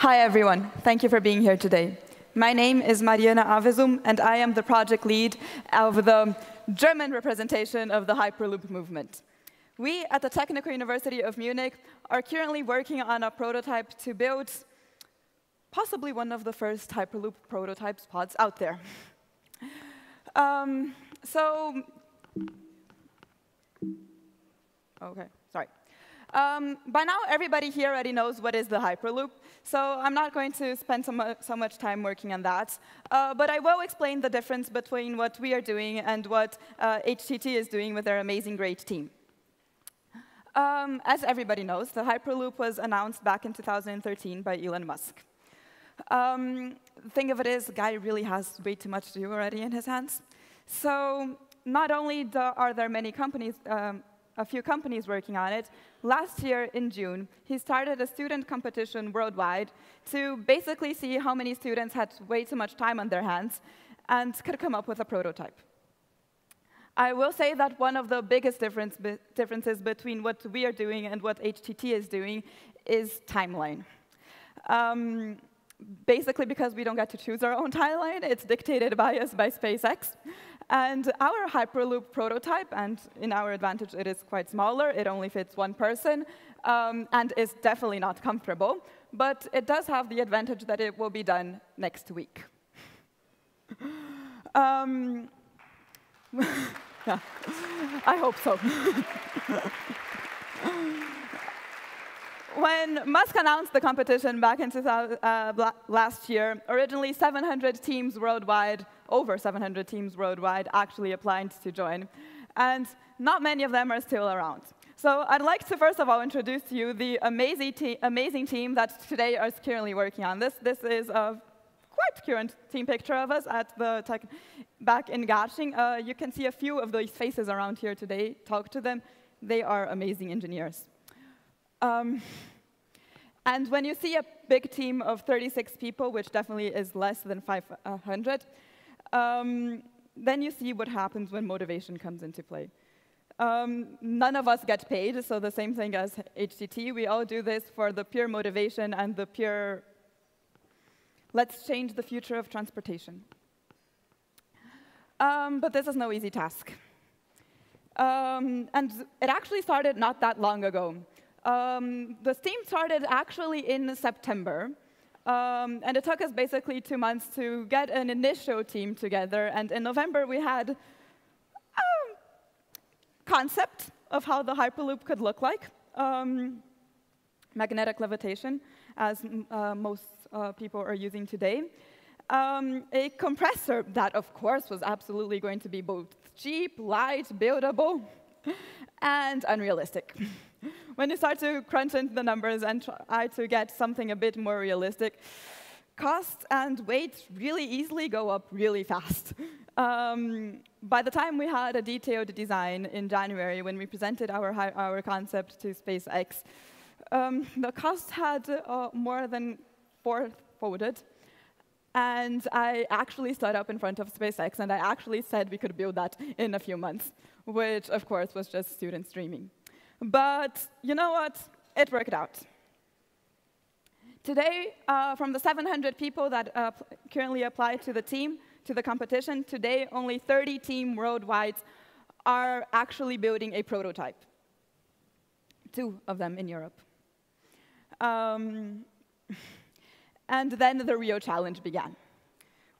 Hi, everyone. Thank you for being here today. My name is Mariana Avezum, and I am the project lead of the German representation of the Hyperloop movement. We at the Technical University of Munich are currently working on a prototype to build possibly one of the first Hyperloop prototype pods out there. Um, so, okay, sorry. Um, by now, everybody here already knows what is the Hyperloop, so I'm not going to spend so, mu so much time working on that. Uh, but I will explain the difference between what we are doing and what uh, HTT is doing with their amazing, great team. Um, as everybody knows, the Hyperloop was announced back in 2013 by Elon Musk. Um, the thing of it is, the guy really has way too much to do already in his hands. So not only are there many companies um, a few companies working on it. Last year in June, he started a student competition worldwide to basically see how many students had way too much time on their hands and could come up with a prototype. I will say that one of the biggest difference be differences between what we are doing and what HTT is doing is timeline. Um, basically because we don't get to choose our own timeline, it's dictated by us by SpaceX. And our Hyperloop prototype, and in our advantage, it is quite smaller. It only fits one person, um, and is definitely not comfortable. But it does have the advantage that it will be done next week. um, yeah, I hope so. when Musk announced the competition back in uh, last year, originally 700 teams worldwide, over 700 teams worldwide, actually applied to join. And not many of them are still around. So I'd like to first of all introduce to you the amazing, te amazing team that today is currently working on this. This is a quite current team picture of us at the tech back in Garching. Uh, you can see a few of these faces around here today. Talk to them. They are amazing engineers. Um, and when you see a big team of 36 people, which definitely is less than 500, um, then you see what happens when motivation comes into play. Um, none of us get paid, so the same thing as HTT. We all do this for the pure motivation and the pure, let's change the future of transportation. Um, but this is no easy task. Um, and it actually started not that long ago. Um, the team started actually in September. Um, and it took us basically two months to get an initial team together. And in November, we had a concept of how the Hyperloop could look like. Um, magnetic levitation, as uh, most uh, people are using today. Um, a compressor that, of course, was absolutely going to be both cheap, light, buildable, and unrealistic. when you start to crunch into the numbers and try to get something a bit more realistic, cost and weight really easily go up really fast. Um, by the time we had a detailed design in January, when we presented our, our concept to SpaceX, um, the cost had uh, more than four-folded. And I actually stood up in front of SpaceX, and I actually said we could build that in a few months, which, of course, was just students dreaming. But you know what? It worked out. Today, uh, from the 700 people that uh, currently apply to the team, to the competition, today only 30 teams worldwide are actually building a prototype. Two of them in Europe. Um, and then the real challenge began.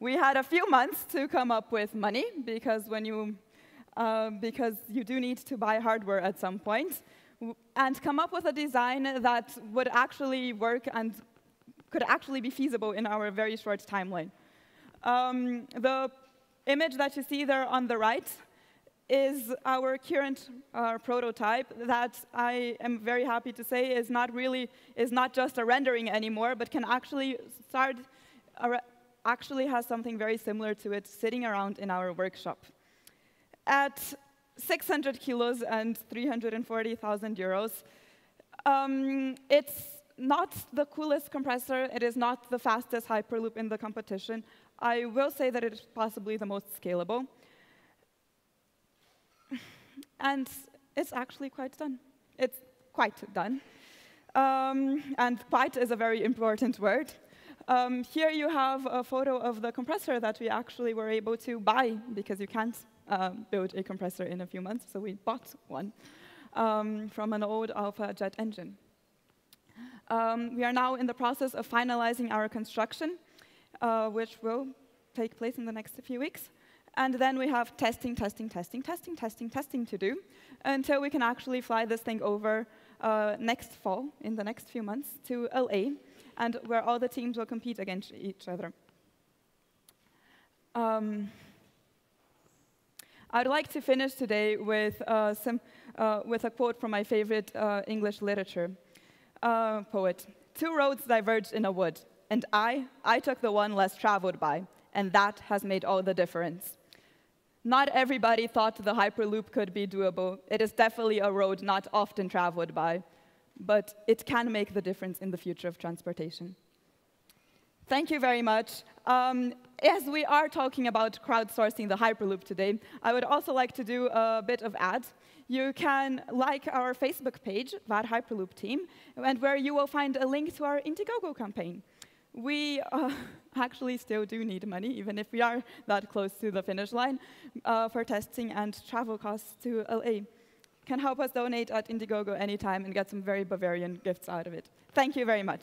We had a few months to come up with money, because when you uh, because you do need to buy hardware at some point, and come up with a design that would actually work and could actually be feasible in our very short timeline. Um, the image that you see there on the right is our current uh, prototype that I am very happy to say is not really, is not just a rendering anymore, but can actually start, actually has something very similar to it sitting around in our workshop. At 600 kilos and 340,000 euros, um, it's not the coolest compressor. It is not the fastest Hyperloop in the competition. I will say that it is possibly the most scalable. and it's actually quite done. It's quite done. Um, and quite is a very important word. Um, here you have a photo of the compressor that we actually were able to buy because you can't uh, build a compressor in a few months, so we bought one um, from an old Alpha jet engine. Um, we are now in the process of finalizing our construction, uh, which will take place in the next few weeks. And then we have testing, testing, testing, testing, testing, testing to do until we can actually fly this thing over uh, next fall, in the next few months, to LA, and where all the teams will compete against each other. Um, I'd like to finish today with, uh, some, uh, with a quote from my favorite uh, English literature uh, poet. Two roads diverged in a wood, and I, I took the one less traveled by, and that has made all the difference. Not everybody thought the Hyperloop could be doable. It is definitely a road not often traveled by, but it can make the difference in the future of transportation. Thank you very much. Um, as we are talking about crowdsourcing the Hyperloop today, I would also like to do a bit of ad. You can like our Facebook page, WARR Hyperloop Team, and where you will find a link to our Indiegogo campaign. We uh, actually still do need money, even if we are that close to the finish line, uh, for testing and travel costs to LA. Can help us donate at Indiegogo anytime and get some very Bavarian gifts out of it. Thank you very much.